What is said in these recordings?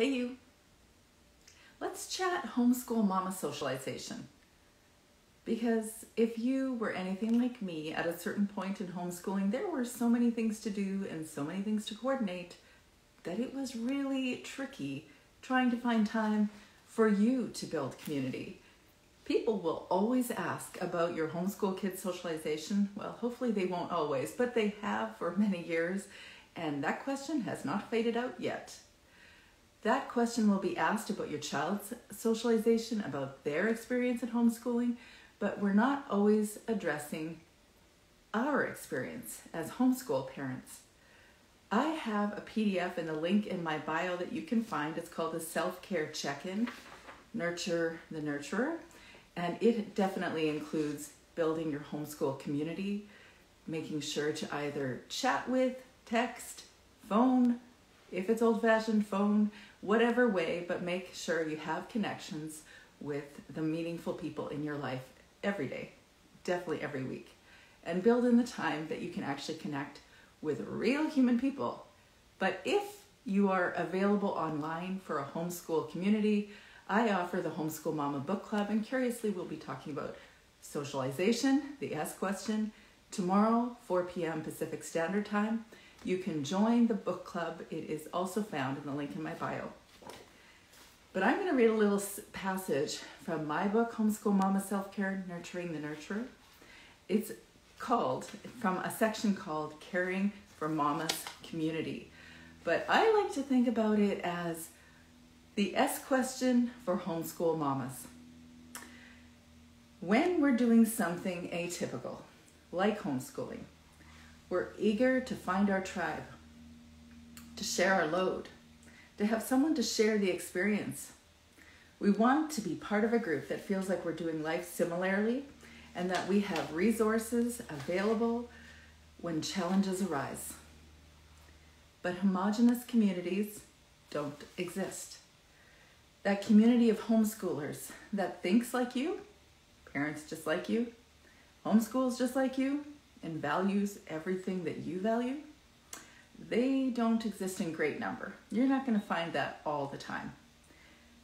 Hey, you. Let's chat homeschool mama socialization. Because if you were anything like me at a certain point in homeschooling, there were so many things to do and so many things to coordinate that it was really tricky trying to find time for you to build community. People will always ask about your homeschool kids' socialization. Well, hopefully they won't always, but they have for many years, and that question has not faded out yet. That question will be asked about your child's socialization, about their experience at homeschooling, but we're not always addressing our experience as homeschool parents. I have a PDF and a link in my bio that you can find. It's called the Self Care Check In Nurture the Nurturer, and it definitely includes building your homeschool community, making sure to either chat with, text, phone, if it's old fashioned phone, whatever way, but make sure you have connections with the meaningful people in your life every day, definitely every week. And build in the time that you can actually connect with real human people. But if you are available online for a homeschool community, I offer the Homeschool Mama Book Club, and curiously, we'll be talking about socialization, the S question, tomorrow, 4 p.m. Pacific Standard Time. You can join the book club. It is also found in the link in my bio. But I'm going to read a little passage from my book, Homeschool Mama Self Care Nurturing the Nurturer. It's called, from a section called Caring for Mama's Community. But I like to think about it as the S question for homeschool mamas. When we're doing something atypical, like homeschooling, we're eager to find our tribe, to share our load, to have someone to share the experience. We want to be part of a group that feels like we're doing life similarly and that we have resources available when challenges arise. But homogenous communities don't exist. That community of homeschoolers that thinks like you, parents just like you, homeschools just like you, and values everything that you value, they don't exist in great number. You're not going to find that all the time.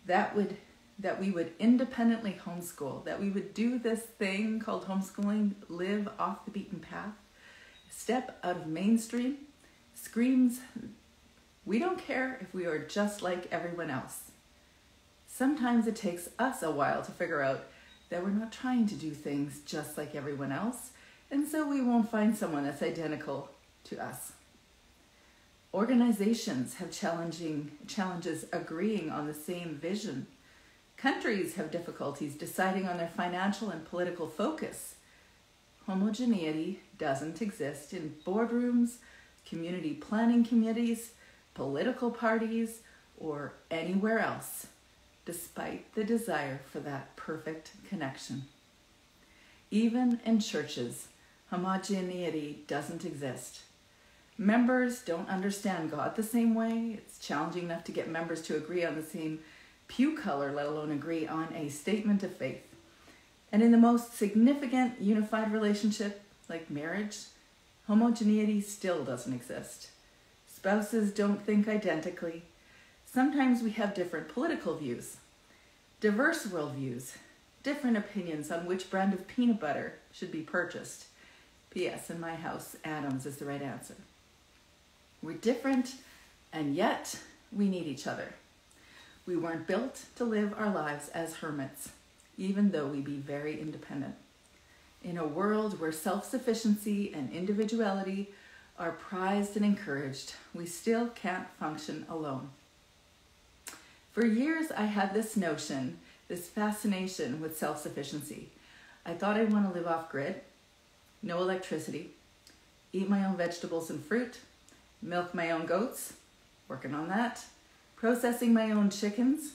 That would that we would independently homeschool, that we would do this thing called homeschooling, live off the beaten path, step out of mainstream, screams, we don't care if we are just like everyone else. Sometimes it takes us a while to figure out that we're not trying to do things just like everyone else, and so we won't find someone that's identical to us. Organizations have challenging challenges agreeing on the same vision. Countries have difficulties deciding on their financial and political focus. Homogeneity doesn't exist in boardrooms, community planning committees, political parties, or anywhere else, despite the desire for that perfect connection. Even in churches, homogeneity doesn't exist. Members don't understand God the same way. It's challenging enough to get members to agree on the same pew color, let alone agree on a statement of faith. And in the most significant unified relationship, like marriage, homogeneity still doesn't exist. Spouses don't think identically. Sometimes we have different political views, diverse worldviews, different opinions on which brand of peanut butter should be purchased. P.S. In my house, Adams is the right answer. We're different, and yet we need each other. We weren't built to live our lives as hermits, even though we be very independent. In a world where self sufficiency and individuality are prized and encouraged, we still can't function alone. For years, I had this notion, this fascination with self sufficiency. I thought I'd want to live off grid, no electricity, eat my own vegetables and fruit, milk my own goats, working on that, processing my own chickens,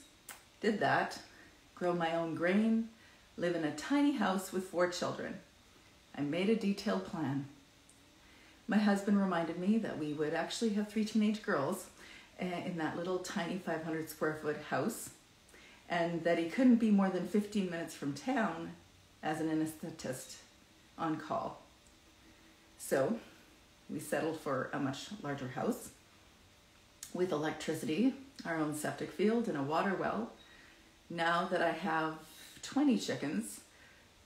did that, grow my own grain, live in a tiny house with four children. I made a detailed plan. My husband reminded me that we would actually have three teenage girls eh, in that little tiny 500 square foot house, and that he couldn't be more than 15 minutes from town as an anesthetist on call. So we settled for a much larger house. with electricity, our own septic field, and a water well. Now that I have 20 chickens,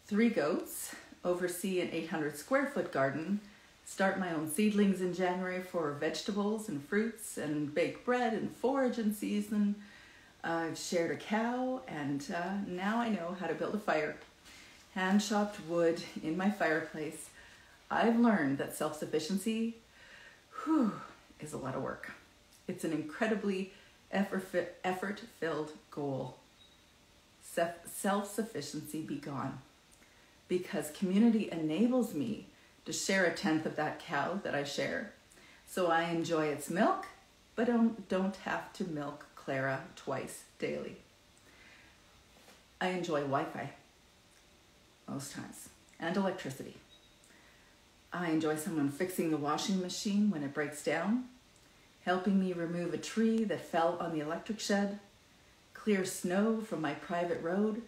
three goats, oversee an 800 square foot garden, start my own seedlings in January for vegetables and fruits, and bake bread and forage in season. I've shared a cow, and uh, now I know how to build a fire. Hand chopped wood in my fireplace. I've learned that self sufficiency is a lot of work. It's an incredibly effort filled goal. Self sufficiency be gone. Because community enables me to share a tenth of that cow that I share. So I enjoy its milk, but don't, don't have to milk Clara twice daily. I enjoy Wi Fi most times and electricity. I enjoy someone fixing the washing machine when it breaks down helping me remove a tree that fell on the electric shed, clear snow from my private road.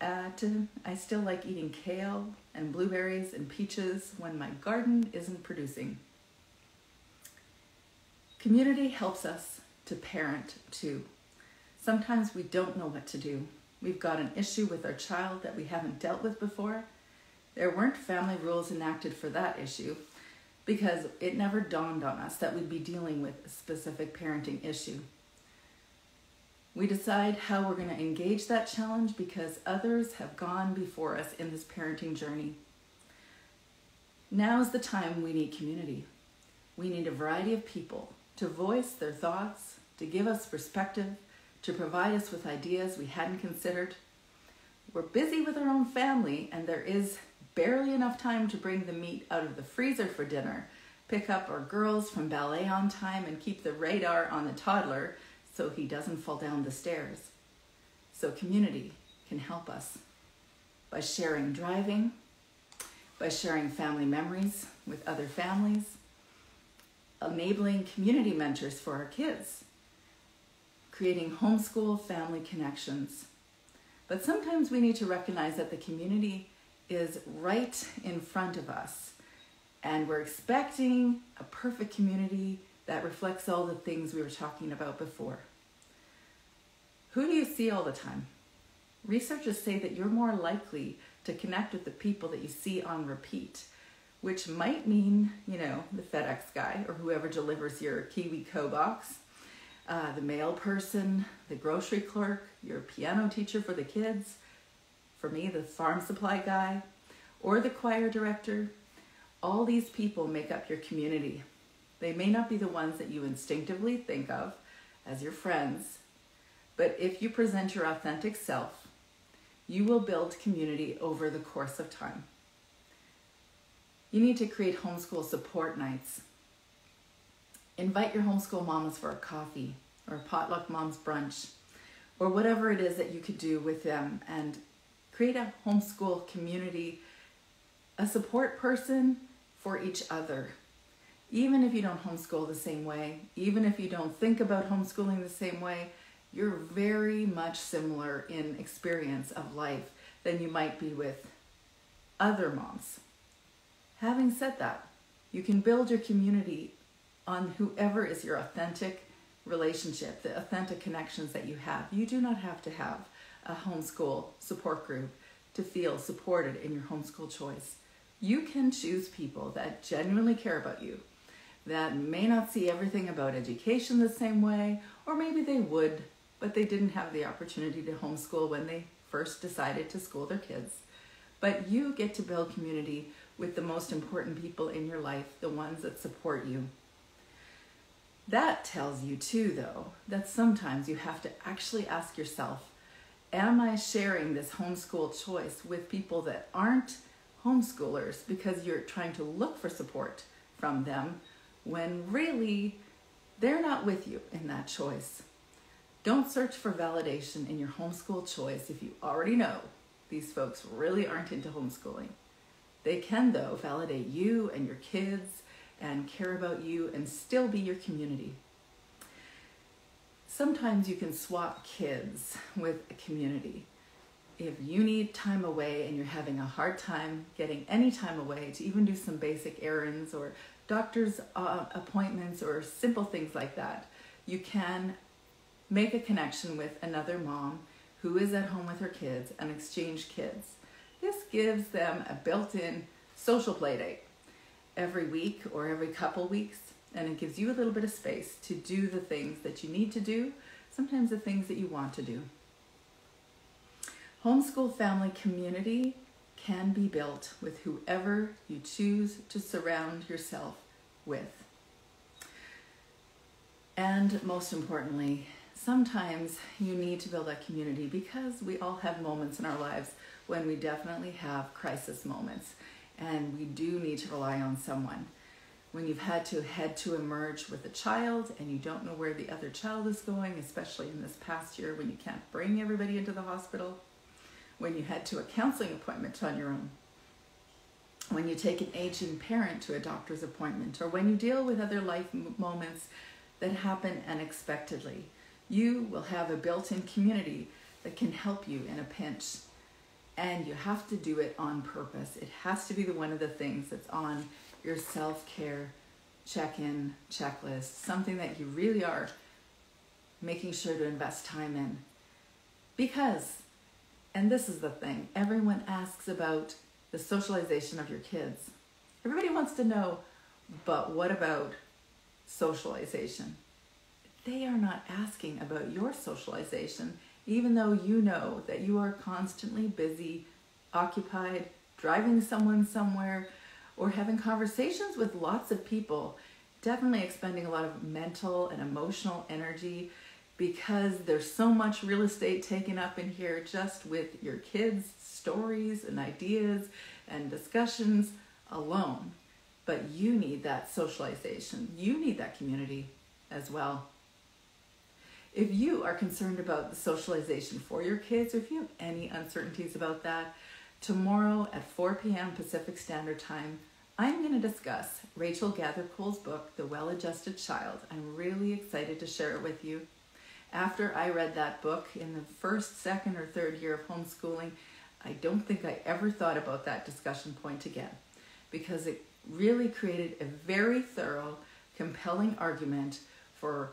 At, I still like eating kale and blueberries and peaches when my garden isn't producing. Community helps us to parent too. Sometimes we don't know what to do. We've got an issue with our child that we haven't dealt with before. There weren't family rules enacted for that issue, because it never dawned on us that we'd be dealing with a specific parenting issue. We decide how we're going to engage that challenge because others have gone before us in this parenting journey. Now is the time we need community. We need a variety of people to voice their thoughts, to give us perspective, to provide us with ideas we hadn't considered. We're busy with our own family, and there is barely enough time to bring the meat out of the freezer for dinner, pick up our girls from ballet on time, and keep the radar on the toddler so he doesn't fall down the stairs. So, community can help us by sharing driving, by sharing family memories with other families, enabling community mentors for our kids, creating homeschool family connections. But sometimes we need to recognize that the community is right in front of us. And we're expecting a perfect community that reflects all the things we were talking about before. Who do you see all the time? Researchers say that you're more likely to connect with the people that you see on repeat, which might mean, you know, the FedEx guy or whoever delivers your KiwiCo box, uh, the mail person, the grocery clerk, your piano teacher for the kids, for me, the farm supply guy, or the choir director, all these people make up your community. They may not be the ones that you instinctively think of as your friends, but if you present your authentic self, you will build community over the course of time. You need to create homeschool support nights. Invite your homeschool mamas for a coffee or a potluck mom's brunch or whatever it is that you could do with them and create a homeschool community, a support person for each other. Even if you don't homeschool the same way, even if you don't think about homeschooling the same way, you're very much similar in experience of life than you might be with other moms. Having said that, you can build your community on whoever is your authentic relationship, the authentic connections that you have. You do not have to have a homeschool support group to feel supported in your homeschool choice. You can choose people that genuinely care about you, that may not see everything about education the same way, or maybe they would, but they didn't have the opportunity to homeschool when they first decided to school their kids. But you get to build community with the most important people in your life, the ones that support you. That tells you, too, though, that sometimes you have to actually ask yourself am I sharing this homeschool choice with people that aren't homeschoolers because you're trying to look for support from them when really they're not with you in that choice? Don't search for validation in your homeschool choice if you already know these folks really aren't into homeschooling. They can, though, validate you and your kids and care about you and still be your community. Sometimes you can swap kids with a community. If you need time away and you're having a hard time getting any time away to even do some basic errands or doctor's uh, appointments or simple things like that, you can make a connection with another mom who is at home with her kids and exchange kids. This gives them a built in social play date every week or every couple weeks, and it gives you a little bit of space to do the things that you need to do, sometimes the things that you want to do. Homeschool family community can be built with whoever you choose to surround yourself with. And most importantly, sometimes you need to build that community because we all have moments in our lives when we definitely have crisis moments and we do need to rely on someone. When you've had to head to emerge with a child and you don't know where the other child is going, especially in this past year when you can't bring everybody into the hospital, when you head to a counseling appointment on your own, when you take an aging parent to a doctor's appointment, or when you deal with other life moments that happen unexpectedly, you will have a built in community that can help you in a pinch and you have to do it on purpose. It has to be the one of the things that's on your self-care check-in checklist, something that you really are making sure to invest time in. Because, and this is the thing, everyone asks about the socialization of your kids. Everybody wants to know, but what about socialization? They are not asking about your socialization even though you know that you are constantly busy, occupied, driving someone somewhere, or having conversations with lots of people, definitely expending a lot of mental and emotional energy because there's so much real estate taken up in here just with your kids' stories and ideas and discussions alone. But you need that socialization, you need that community as well. If you are concerned about the socialization for your kids, or if you have any uncertainties about that, tomorrow at 4 p.m. Pacific Standard Time, I'm going to discuss Rachel Gathercole's book, The Well Adjusted Child. I'm really excited to share it with you. After I read that book in the first, second, or third year of homeschooling, I don't think I ever thought about that discussion point again because it really created a very thorough, compelling argument for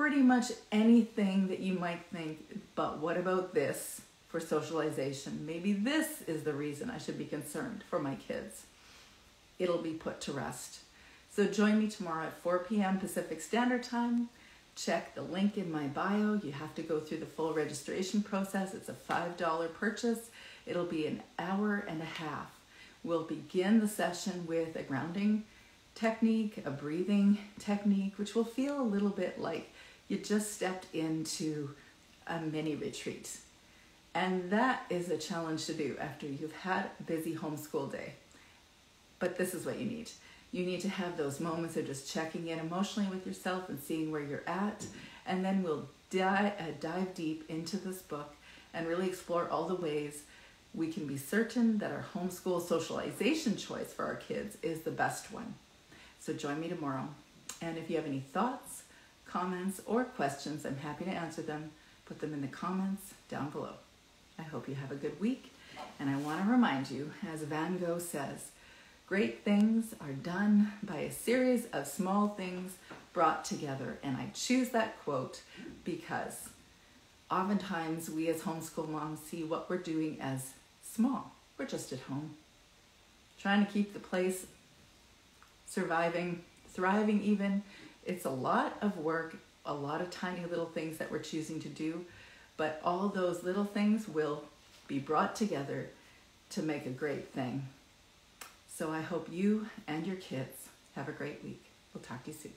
pretty much anything that you might think, but what about this for socialization? Maybe this is the reason I should be concerned for my kids. It'll be put to rest. So join me tomorrow at 4 p.m. Pacific Standard Time. Check the link in my bio. You have to go through the full registration process. It's a $5 purchase. It'll be an hour and a half. We'll begin the session with a grounding technique, a breathing technique, which will feel a little bit like you just stepped into a mini retreat. And that is a challenge to do after you've had a busy homeschool day. But this is what you need. You need to have those moments of just checking in emotionally with yourself and seeing where you're at. And then we'll dive, uh, dive deep into this book and really explore all the ways we can be certain that our homeschool socialization choice for our kids is the best one. So join me tomorrow. And if you have any thoughts, comments, or questions, I'm happy to answer them. Put them in the comments down below. I hope you have a good week. And I want to remind you, as Van Gogh says, great things are done by a series of small things brought together. And I choose that quote because oftentimes we as homeschool moms see what we're doing as small. We're just at home, trying to keep the place surviving, thriving even, it's a lot of work, a lot of tiny little things that we're choosing to do, but all those little things will be brought together to make a great thing. So I hope you and your kids have a great week. We'll talk to you soon.